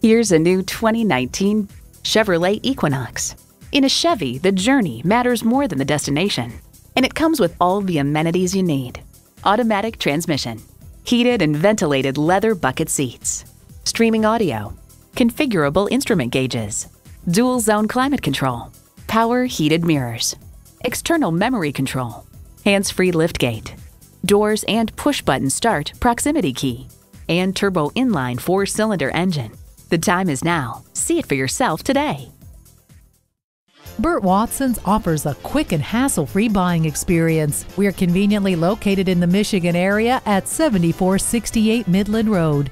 Here's a new 2019 Chevrolet Equinox. In a Chevy, the journey matters more than the destination, and it comes with all the amenities you need. Automatic transmission, heated and ventilated leather bucket seats, streaming audio, configurable instrument gauges, dual zone climate control, power heated mirrors, external memory control, hands-free liftgate, doors and push-button start proximity key, and turbo inline four-cylinder engine. The time is now. See it for yourself today. Burt Watson's offers a quick and hassle-free buying experience. We are conveniently located in the Michigan area at 7468 Midland Road.